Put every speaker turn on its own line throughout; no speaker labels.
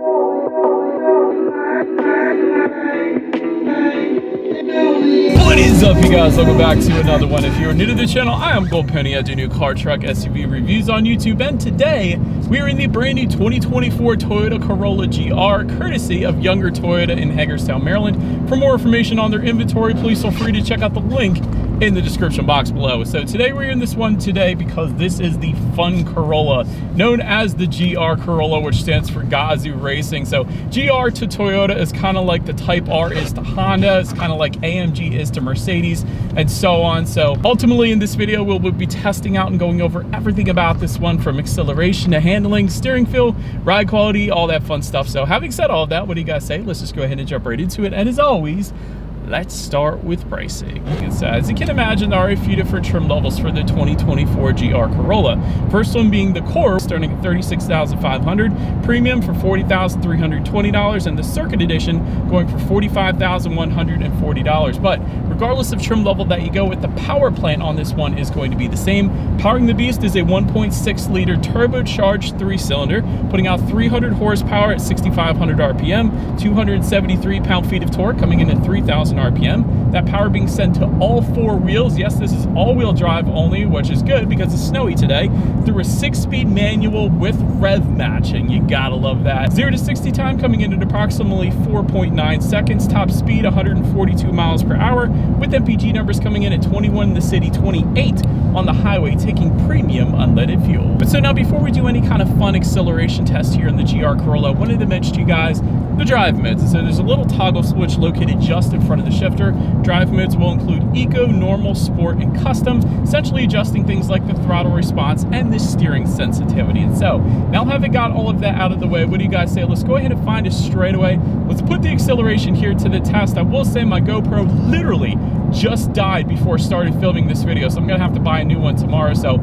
What is up you guys? Welcome back to another one. If you're new to the channel, I am Gold Pony. I do new car, truck, SUV reviews on YouTube and today we are in the brand new 2024 Toyota Corolla GR courtesy of Younger Toyota in Hagerstown, Maryland. For more information on their inventory, please feel free to check out the link in the description box below. So today we're in this one today because this is the fun Corolla, known as the GR Corolla, which stands for Gazoo Racing. So GR to Toyota is kind of like the Type R is to Honda, it's kind of like AMG is to Mercedes, and so on. So ultimately in this video, we'll, be testing out and going over everything about this one from acceleration to handling, steering feel, ride quality, all that fun stuff. So having said all of that, what do you guys say? Let's just go ahead and jump right into it. And as always, let's start with pricing. Uh, as you can imagine, there are a few different trim levels for the 2024 GR Corolla. First one being the Core, starting at 36,500, Premium for $40,320, and the Circuit Edition going for $45,140. But regardless of trim level that you go with, the power plant on this one is going to be the same. Powering the beast is a 1.6 liter turbocharged three cylinder, putting out 300 horsepower at 6,500 RPM, 273 pound-feet of torque, coming in at 3,000 RPM. That power being sent to all four wheels. Yes, this is all-wheel drive only, which is good because it's snowy today, through a six-speed manual with rev matching. You gotta love that. 0 to 60 time coming in at approximately 4.9 seconds. Top speed 142 miles per hour, with MPG numbers coming in at 21 in the city, 28 on the highway, taking premium unleaded fuel. But so now before we do any kind of fun acceleration test here in the GR Corolla, I wanted to mention to you guys the drive modes. So there's a little toggle switch located just in front of the shifter. Drive modes will include Eco, Normal, Sport, and Custom, essentially adjusting things like the throttle response and the steering sensitivity. And so, now having got all of that out of the way, what do you guys say? Let's go ahead and find a straightaway. Let's put the acceleration here to the test. I will say my GoPro literally just died before I started filming this video, so I'm gonna have to buy a new one tomorrow. So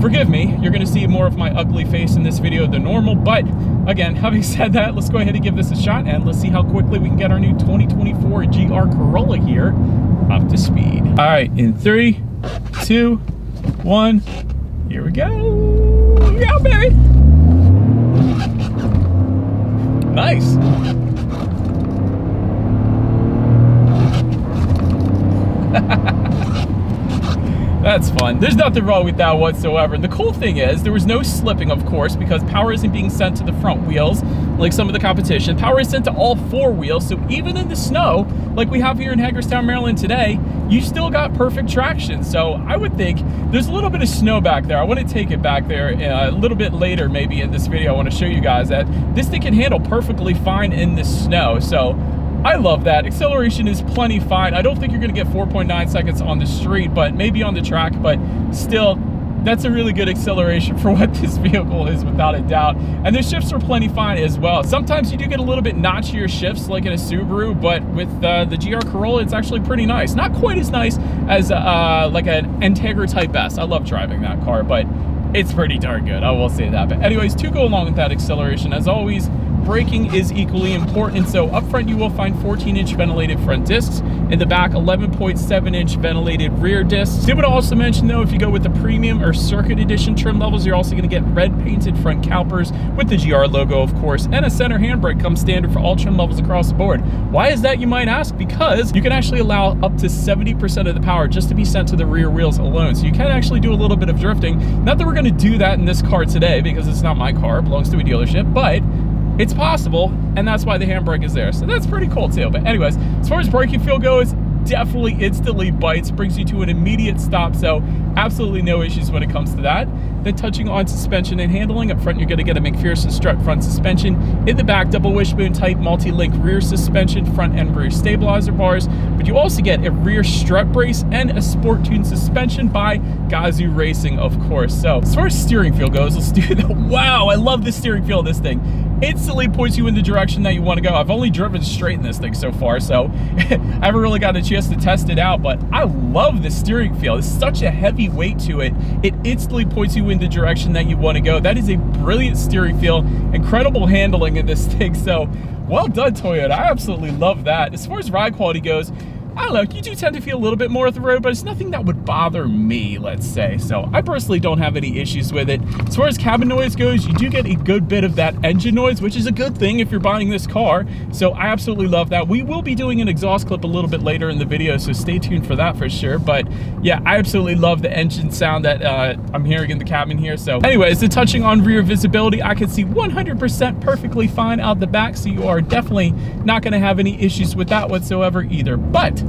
forgive me, you're gonna see more of my ugly face in this video than normal, but again, having said that, let's go ahead and give this a shot and let's see how quickly we can get our new 2024 GR Corolla here up to speed. All right, in three, two, one, here we go. Yeah, baby. Nice. That's fun. There's nothing wrong with that whatsoever. The cool thing is there was no slipping, of course, because power isn't being sent to the front wheels like some of the competition. Power is sent to all four wheels, so even in the snow, like we have here in Hagerstown, Maryland today, you still got perfect traction. So I would think there's a little bit of snow back there. I want to take it back there uh, a little bit later maybe in this video. I want to show you guys that this thing can handle perfectly fine in the snow. So I love that. Acceleration is plenty fine. I don't think you're going to get 4.9 seconds on the street, but maybe on the track, but still, that's a really good acceleration for what this vehicle is without a doubt. And the shifts are plenty fine as well. Sometimes you do get a little bit notchier shifts like in a Subaru, but with uh, the GR Corolla, it's actually pretty nice. Not quite as nice as uh, like an Integra Type S. I love driving that car, but it's pretty darn good. I will say that. But anyways, to go along with that acceleration, as always, braking is equally important. So up front, you will find 14 inch ventilated front discs. In the back, 11.7 inch ventilated rear discs. Did would also mention though, if you go with the premium or circuit edition trim levels, you're also gonna get red painted front calipers with the GR logo, of course, and a center handbrake comes standard for all trim levels across the board. Why is that, you might ask? Because you can actually allow up to 70% of the power just to be sent to the rear wheels alone. So you can actually do a little bit of drifting. Not that we're gonna do that in this car today because it's not my car, it belongs to a dealership, but it's possible, and that's why the handbrake is there. So that's pretty cool too. But anyways, as far as braking feel goes, definitely instantly bites, brings you to an immediate stop. So absolutely no issues when it comes to that. Then touching on suspension and handling, up front you're gonna get a MacPherson strut front suspension. In the back, double wishbone type multi-link rear suspension, front and rear stabilizer bars. But you also get a rear strut brace and a sport tune suspension by Gazoo Racing, of course. So as far as steering feel goes, let's do the, wow, I love the steering feel of this thing instantly points you in the direction that you want to go. I've only driven straight in this thing so far, so I haven't really got a chance to test it out, but I love the steering feel. It's such a heavy weight to it. It instantly points you in the direction that you want to go. That is a brilliant steering feel, incredible handling in this thing, so well done, Toyota. I absolutely love that. As far as ride quality goes, I don't know, you do tend to feel a little bit more at the road, but it's nothing that would bother me, let's say. So I personally don't have any issues with it. As far as cabin noise goes, you do get a good bit of that engine noise, which is a good thing if you're buying this car. So I absolutely love that. We will be doing an exhaust clip a little bit later in the video, so stay tuned for that for sure. But yeah, I absolutely love the engine sound that uh, I'm hearing in the cabin here. So anyways, the touching on rear visibility, I can see 100% perfectly fine out the back. So you are definitely not gonna have any issues with that whatsoever either. But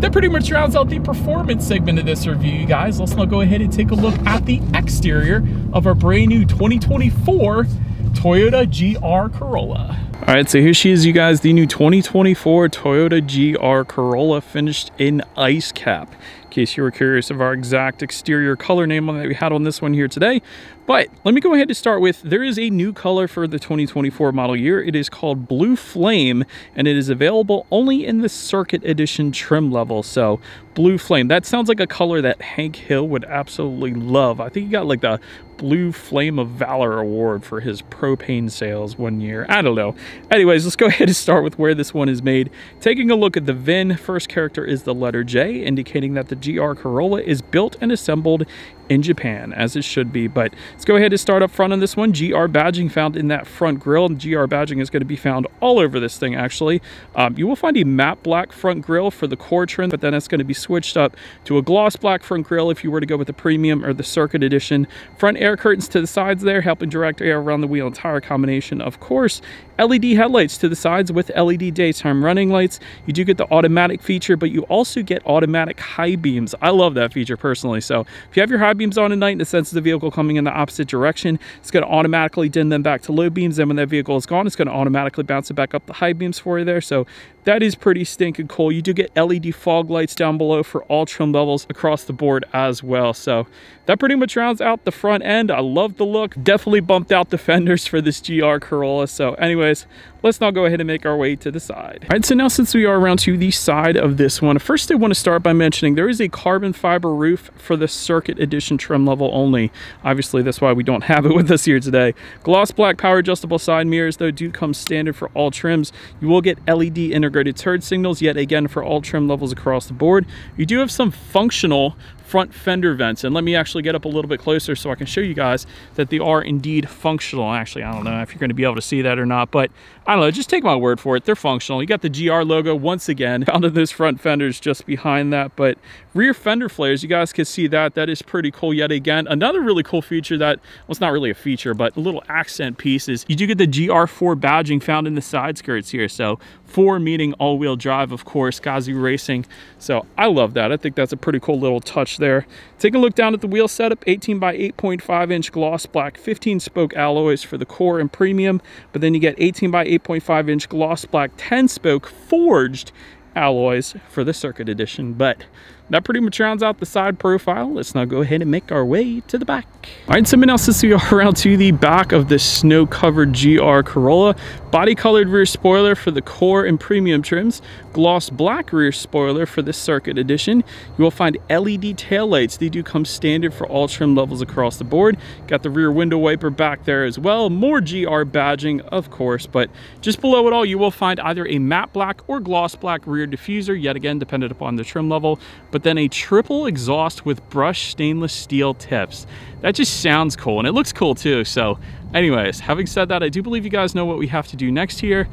that pretty much rounds out the performance segment of this review, you guys. Let's now go ahead and take a look at the exterior of our brand new 2024 Toyota GR Corolla. All right, so here she is, you guys, the new 2024 Toyota GR Corolla finished in ice cap. In case you were curious of our exact exterior color name that we had on this one here today, but let me go ahead and start with, there is a new color for the 2024 model year. It is called Blue Flame, and it is available only in the Circuit Edition trim level. So Blue Flame, that sounds like a color that Hank Hill would absolutely love. I think he got like the Blue Flame of Valor award for his propane sales one year. I don't know. Anyways, let's go ahead and start with where this one is made. Taking a look at the VIN, first character is the letter J, indicating that the GR Corolla is built and assembled in Japan, as it should be. But let's go ahead and start up front on this one. GR badging found in that front grille. And GR badging is going to be found all over this thing, actually. Um, you will find a matte black front grille for the core trim, but then it's going to be switched up to a gloss black front grille if you were to go with the premium or the circuit edition. Front air curtains to the sides there, helping direct air around the wheel and tire combination. Of course, LED headlights to the sides with LED daytime running lights. You do get the automatic feature, but you also get automatic high beams. I love that feature personally. So if you have your high beams on at night and it senses the vehicle coming in the opposite direction, it's going to automatically dim them back to low beams. And when that vehicle is gone, it's going to automatically bounce it back up the high beams for you there. So that is pretty stinking cool. You do get LED fog lights down below for all trim levels across the board as well. So that pretty much rounds out the front end. I love the look. Definitely bumped out the fenders for this GR Corolla. So anyways, let's now go ahead and make our way to the side. All right, so now since we are around to the side of this one, first I want to start by mentioning there is a carbon fiber roof for the Circuit Edition trim level only. Obviously, that's why we don't have it with us here today. Gloss black power adjustable side mirrors, though, do come standard for all trims. You will get LED integrated turn signals, yet again, for all trim levels across the board. You do have some functional front fender vents. And let me actually get up a little bit closer so I can show you guys that they are indeed functional. Actually, I don't know if you're gonna be able to see that or not, but but I don't know, just take my word for it. They're functional. You got the GR logo once again, found in those front fenders just behind that, but rear fender flares, you guys can see that. That is pretty cool yet again. Another really cool feature that, well, it's not really a feature, but a little accent piece is you do get the GR4 badging found in the side skirts here. So four meaning all-wheel drive, of course, Gazoo Racing. So I love that. I think that's a pretty cool little touch there. Take a look down at the wheel setup, 18 by 8.5 inch gloss black, 15 spoke alloys for the core and premium, but then you get 18 by 8.5 inch gloss black, 10 spoke forged alloys for the circuit edition. But that pretty much rounds out the side profile. Let's now go ahead and make our way to the back. All right, so now since we are around to the back of the snow-covered GR Corolla, body-colored rear spoiler for the core and premium trims, gloss black rear spoiler for the circuit edition. You will find LED taillights. They do come standard for all trim levels across the board. Got the rear window wiper back there as well. More GR badging, of course, but just below it all, you will find either a matte black or gloss black rear diffuser, yet again, dependent upon the trim level, but but then a triple exhaust with brushed stainless steel tips. That just sounds cool and it looks cool too. So anyways, having said that, I do believe you guys know what we have to do next here.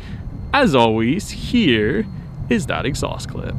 As always, here is that exhaust clip.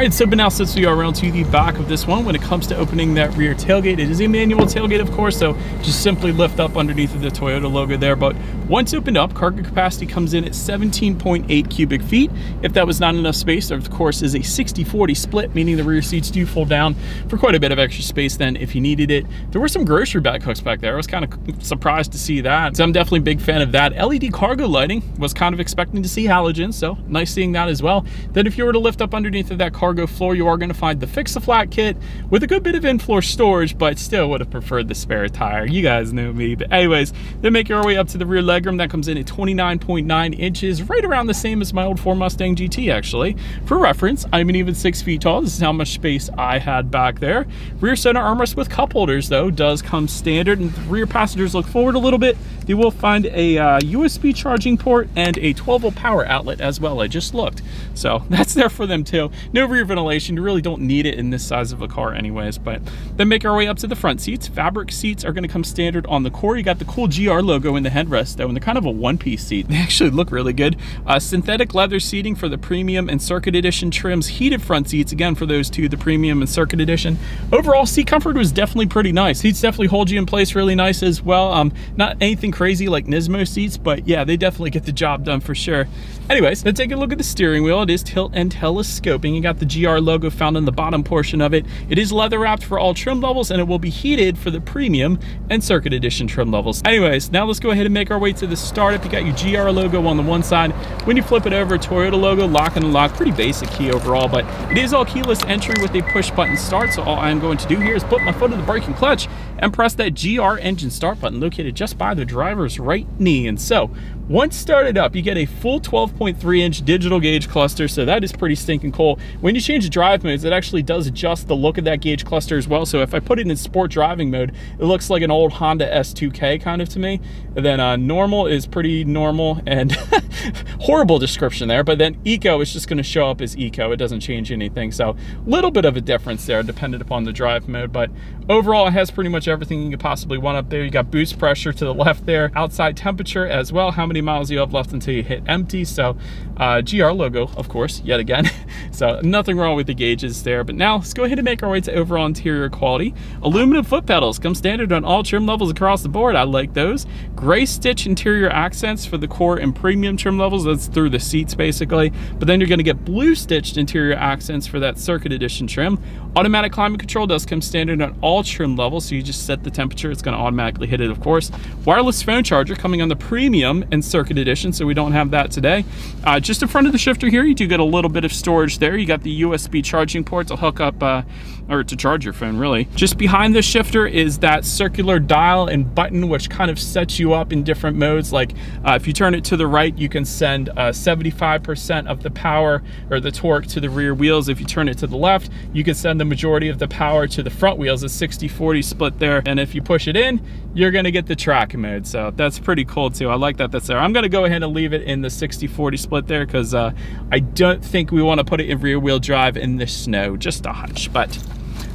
All right, so now since we are around to the back of this one, when it comes to opening that rear tailgate, it is a manual tailgate, of course, so just simply lift up underneath of the Toyota logo there. But once opened up, cargo capacity comes in at 17.8 cubic feet. If that was not enough space, there of course is a 60-40 split, meaning the rear seats do fold down for quite a bit of extra space then if you needed it. There were some grocery bag hooks back there. I was kind of surprised to see that. So I'm definitely a big fan of that. LED cargo lighting, was kind of expecting to see halogen, so nice seeing that as well. Then if you were to lift up underneath of that car cargo floor, you are going to find the Fix-A-Flat kit with a good bit of in-floor storage, but still would have preferred the spare tire. You guys know me. But anyways, then make your way up to the rear legroom. That comes in at 29.9 inches, right around the same as my old Ford Mustang GT, actually. For reference, I'm an even six feet tall. This is how much space I had back there. Rear center armrest with cup holders, though, does come standard, and rear passengers look forward a little bit. You will find a uh, USB charging port and a 12 volt power outlet as well. I just looked. So that's there for them too. No rear ventilation. You really don't need it in this size of a car anyways. But then make our way up to the front seats. Fabric seats are going to come standard on the core. You got the cool GR logo in the headrest though, and they're kind of a one-piece seat. They actually look really good. Uh, synthetic leather seating for the premium and circuit edition trims. Heated front seats, again for those two, the premium and circuit edition. Overall, seat comfort was definitely pretty nice. Seats definitely hold you in place really nice as well. Um, not anything crazy like Nismo seats, but yeah, they definitely get the job done for sure. Anyways, let's take a look at the steering wheel. It is tilt and telescoping. You got the GR logo found in the bottom portion of it. It is leather wrapped for all trim levels and it will be heated for the premium and circuit edition trim levels. Anyways, now let's go ahead and make our way to the startup. You got your GR logo on the one side. When you flip it over, Toyota logo, lock and unlock. Pretty basic key overall, but it is all keyless entry with a push button start. So all I'm going to do here is put my foot in the brake and clutch and press that GR engine start button located just by the driver's right knee. And so once started up, you get a full 12.3 inch digital gauge cluster, so that is pretty stinking cool. When you change the drive modes, it actually does adjust the look of that gauge cluster as well. So if I put it in sport driving mode, it looks like an old Honda S2K kind of to me. And then uh, normal is pretty normal and horrible description there, but then eco is just gonna show up as eco. It doesn't change anything. So a little bit of a difference there dependent upon the drive mode, but overall it has pretty much everything you could possibly want up there. You got boost pressure to the left there, outside temperature as well, how many miles you have left until you hit empty. So uh, GR logo, of course, yet again. so nothing wrong with the gauges there. But now let's go ahead and make our way to overall interior quality. Aluminum foot pedals come standard on all trim levels across the board. I like those. Gray stitch interior accents for the core and premium trim levels. That's through the seats basically. But then you're gonna get blue stitched interior accents for that circuit edition trim. Automatic climate control does come standard on all trim levels. So you just set the temperature. It's gonna automatically hit it, of course. Wireless phone charger coming on the premium and Circuit Edition, so we don't have that today. Uh, just in front of the shifter here, you do get a little bit of storage there. You got the USB charging port to hook up, uh, or to charge your phone, really. Just behind the shifter is that circular dial and button, which kind of sets you up in different modes. Like uh, if you turn it to the right, you can send 75% uh, of the power or the torque to the rear wheels. If you turn it to the left, you can send the majority of the power to the front wheels, a 60-40 split there. And if you push it in, you're gonna get the track mode. So that's pretty cool too. I like that that's there. I'm gonna go ahead and leave it in the 60-40 split there because uh, I don't think we wanna put it in rear wheel drive in the snow, just a hunch, but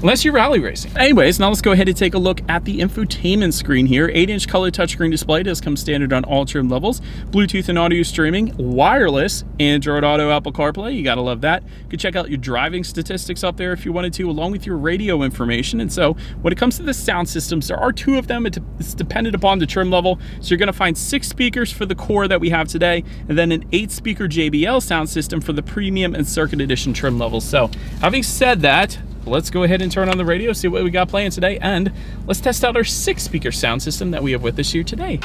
unless you're rally racing. Anyways, now let's go ahead and take a look at the infotainment screen here. 8-inch color touchscreen display does come standard on all trim levels. Bluetooth and audio streaming, wireless, Android Auto, Apple CarPlay, you gotta love that. You can check out your driving statistics up there if you wanted to, along with your radio information. And so when it comes to the sound systems, there are two of them. It's dependent upon the trim level. So you're gonna find six speakers for the core that we have today, and then an eight speaker JBL sound system for the premium and circuit edition trim levels. So having said that, let's go ahead and turn on the radio, see what we got playing today, and let's test out our six speaker sound system that we have with us here today.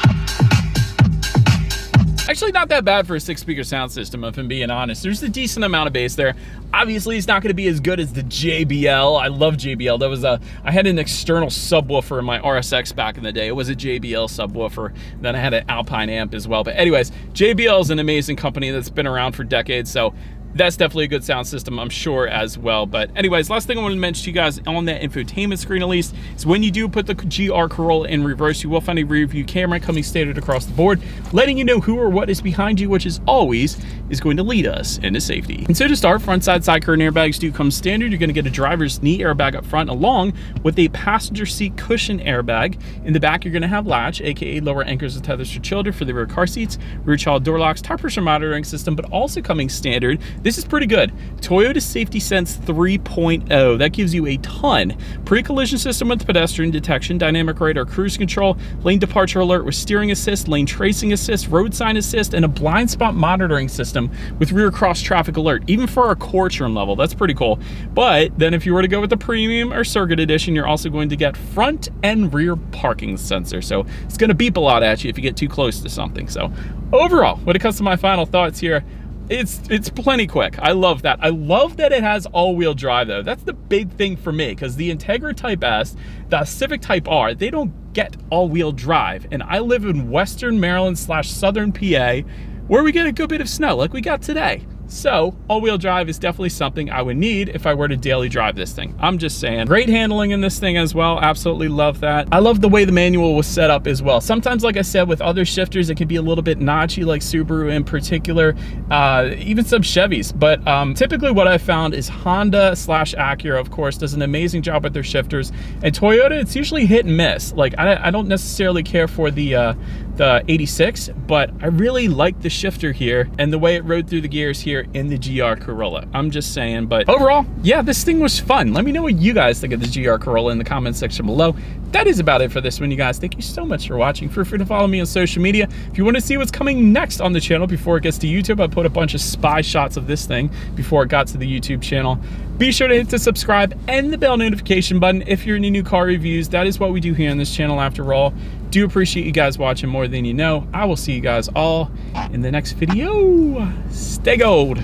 Actually, not that bad for a six speaker sound system, if I'm being honest. There's a decent amount of bass there. Obviously, it's not gonna be as good as the JBL. I love JBL. That was a, I had an external subwoofer in my RSX back in the day. It was a JBL subwoofer. Then I had an Alpine amp as well. But anyways, JBL is an amazing company that's been around for decades. So that's definitely a good sound system, I'm sure, as well. But anyways, last thing I want to mention to you guys on that infotainment screen, at least, is when you do put the GR Corolla in reverse, you will find a rear view camera coming standard across the board, letting you know who or what is behind you, which is always is going to lead us into safety. And so to start, front side side curtain airbags do come standard. You're going to get a driver's knee airbag up front, along with a passenger seat cushion airbag. In the back, you're going to have latch, aka lower anchors and tethers for children for the rear car seats, rear child door locks, tire pressure monitoring system, but also coming standard this is pretty good. Toyota Safety Sense 3.0. That gives you a ton. Pre-collision system with pedestrian detection, dynamic radar cruise control, lane departure alert with steering assist, lane tracing assist, road sign assist, and a blind spot monitoring system with rear cross traffic alert, even for our core trim level. That's pretty cool. But then if you were to go with the premium or circuit edition, you're also going to get front and rear parking sensor. So it's gonna beep a lot at you if you get too close to something. So overall, when it comes to my final thoughts here, it's it's plenty quick. I love that. I love that it has all-wheel drive though. That's the big thing for me because the Integra Type S, the Civic Type R, they don't get all-wheel drive. And I live in Western Maryland slash Southern PA where we get a good bit of snow like we got today. So all-wheel drive is definitely something I would need if I were to daily drive this thing. I'm just saying. Great handling in this thing as well. Absolutely love that. I love the way the manual was set up as well. Sometimes, like I said, with other shifters, it can be a little bit notchy, like Subaru in particular, uh, even some Chevys. But um, typically what I found is Honda slash Acura, of course, does an amazing job with their shifters. And Toyota, it's usually hit and miss. Like I, I don't necessarily care for the, uh, the uh, 86, but I really like the shifter here and the way it rode through the gears here in the GR Corolla. I'm just saying, but overall, yeah, this thing was fun. Let me know what you guys think of the GR Corolla in the comment section below. That is about it for this one, you guys. Thank you so much for watching. Feel free to follow me on social media. If you want to see what's coming next on the channel before it gets to YouTube, I put a bunch of spy shots of this thing before it got to the YouTube channel. Be sure to hit the subscribe and the bell notification button if you're into new car reviews. That is what we do here on this channel after all. Do appreciate you guys watching more than you know. I will see you guys all in the next video. Stay gold.